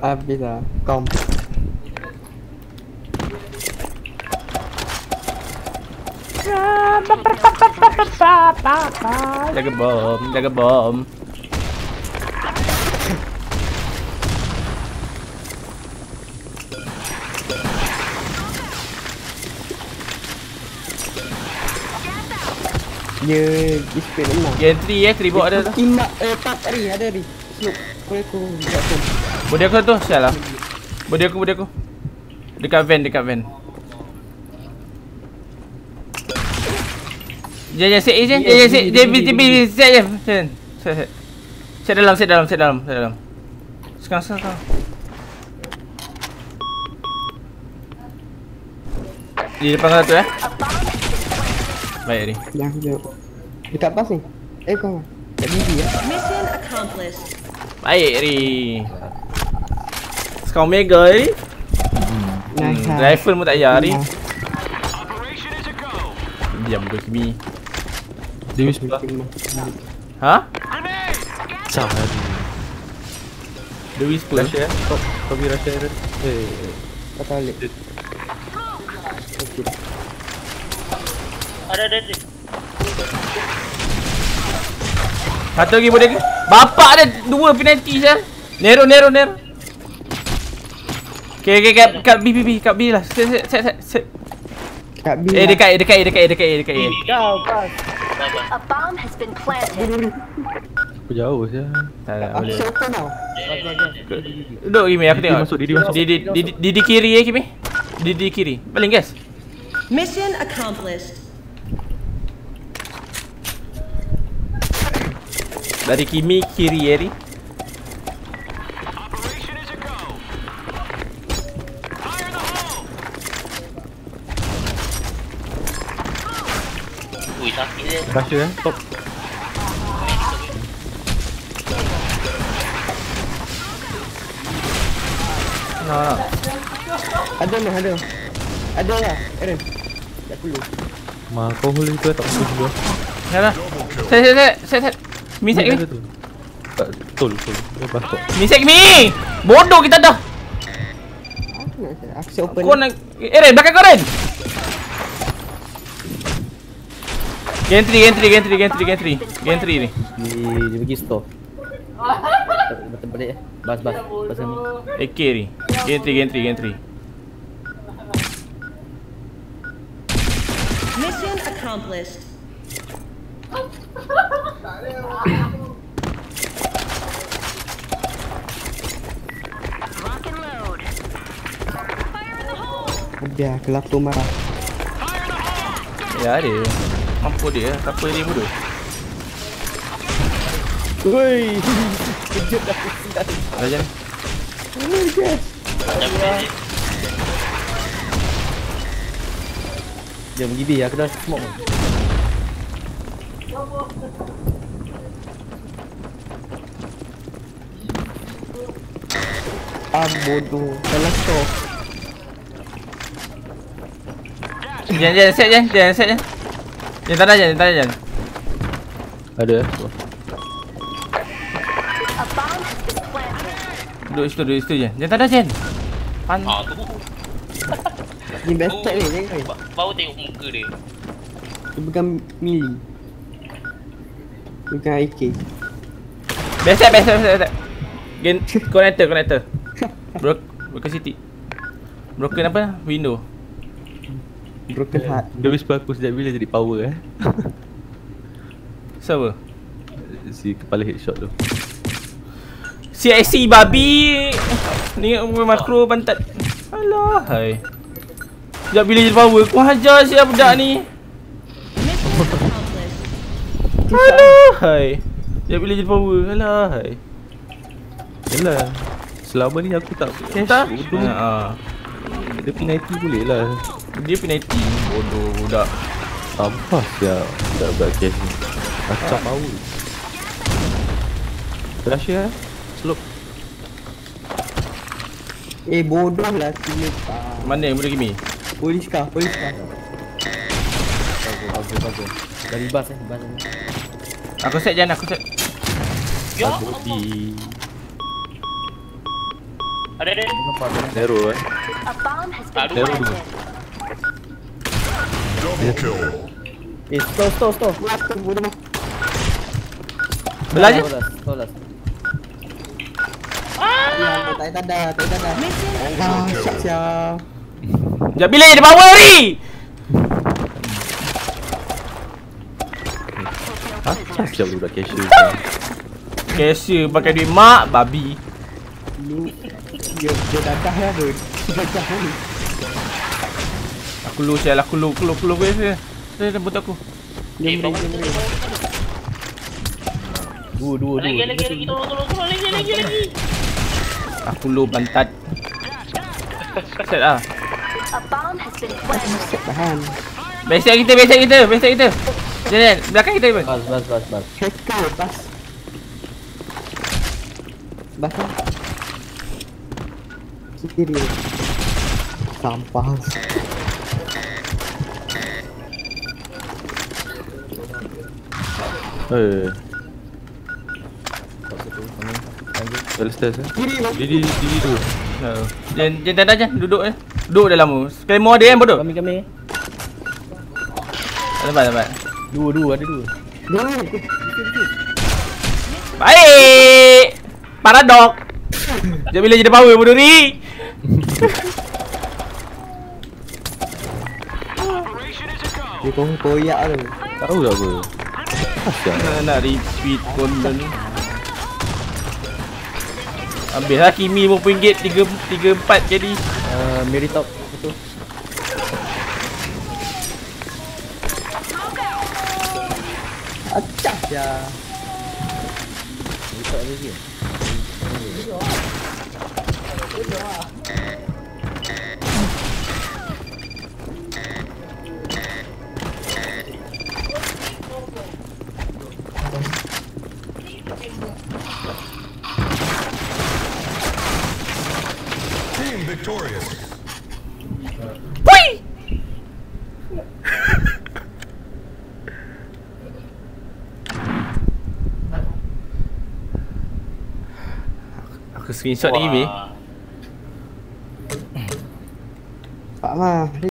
Habis lah. Kom. Jaga bom, jaga bom. Dia display menang. Gantry eh, tribok ada tu. Kimak eh tak tadi ada di. Boleh aku tu. Body aku tu, sial lah. Body aku, body aku. Dekat van, dekat van. Jom, jom, sit, jom, jom, sit, jom, jom, jom, sit, jom, sit, sit, sit. Sit dalam, sit dalam, sit dalam, sit dalam. Sekarang, sekarang, sekarang. Di depan kau tu eh. Baik ni. Dah jom. Dekat pas ni. Eh kau. Tak bibi ya. Mission accomplished. Baik ni. Sekarang Omega ni. Nice. Hmm, ha. rifle pun tak payah ni. Nice. Diam dulu Kimi. Dewi sebelah. Ha? Sah hari. The Whisper. Russia eh. Kau pergi Russia eh. Eh. Kau balik. Ada ada ada. Satu lagi boleh ke? Bapak dia dua penalty sel. Nero nero nero. Okay okay kat kat B B B kat B lah. Set set set set. set. Kat B. Eh dekat A dekat A dekat A dekat A dekat A. Kau pas. A bomb has been planted. Aku jauh sia. Tak tak Aku siapa tau. Duduk Kimi aku tengok. masuk, Didi masuk. Di di di di di kiri eh Kimi. Di di kiri. Paling guys. Mission accomplished. Dari Kimi kiri Eri. Ui sakit dia. Russia eh. Top. Nah. Ada mah ada. Ada lah. Eren. Tak perlu. Ma kau hole itu eh, tak betul juga. Ya lah. Set set set set set. Mi set Ada Kimi. tu. Tak betul betul. Dia bastok. Mi set Kimi. Bodoh kita dah. Aku nak Aku open. Kau nak Eren belakang kau Eren. Gantry gantry gantry gantry gantry. Gantry ni. Ni dia pergi store. Betul balik eh. Bas bas. Bas kami. AK ni. Gantry gantry gantry. Mission accomplished. Biar kelap tu marah. Ya ada. Mampu dia. Siapa dia bodoh? Woi. Dah jangan. Dia pergi B aku dah smoke. Ah bodoh. Salah stop. Jangan jangan set jangan jangan set jangan. Jangan tanah jangan tanah jangan. Ada eh. Duduk situ duduk situ je. Jangan tanah jangan. Pan. Ah tu. Ni best tag ni jangan kau. Ba- Baru tengok muka dia. Dia pegang mili. Bukan AK. Biasa biasa biasa. biasa. Gen connector connector. Bro broken city. Broken apa? Window. Broken heart. Dia whisper aku sejak bila jadi power eh. Siapa? Si kepala headshot tu. CIC babi. Ni makro pantat. Alah hai. Sejak bila jadi power Kau hajar siapa budak ni. Alah hai Sejak bila jadi power Alah hai Yalah. Selama ni aku tak Entah Bodoh. ha, Dia penalty boleh lah. Dia penalty Bodoh budak Sampah ya. Tak buat cash ni. Macam power. Russia eh. Slope. Eh bodoh lah sini. Mana yang budak Kimi Polis kah? Polis kah? Bagus bagus bagus. Dari bas eh bas. ni. Aku set jangan aku set Ya. Body. Ada ada. Narrow eh. Aduh. planted. Double kill. Eh, stop, stop, stop. Buat bunuh mah. Belah je. Tolas. Ya, tak ada, tak ada. Ah, siap siap. Sekejap bila dia bawa ni? Siap budak cashier. Cashier pakai duit mak, babi. Lu dia dia dadah ya tu. Dadah ni. Aku lu sial, aku lu, aku lu, aku lu. Dia, dia, dia buat aku. Dia meri, dia. Dua, dua, dua. Lagi lagi lagi tolong tolong tolong lagi lagi lagi. Aku lu bantat. Set lah. A bomb has been planted. Tahan. Basic kita, basic kita, kita. Jangan, belakang kita pun. Bas, bas, bas, bas. Hacker bas. Bas kan? Kiri. Sampah. Eh. Dalam stairs eh. Kiri bas. Diri diri tu. No. Jangan, jangan dadah je, duduk je. Duduk dalam tu. Sekali mau ada kan bodoh? Kami, kami. Lambat, lambat. Dua, dua, ada dua. Dua. Baik. Paradok. Sekejap bila je dia power bodoh ni. Dia kong koyak tu. Tahu tak apa. Asyik. Nak, nak repeat konon ni. Habis lah Kimi RM50 3 3 4 jadi. Uh, Mary Acak ya. Mary top ada dia. Screenshot lagi, Bi. Wah. Pak mah.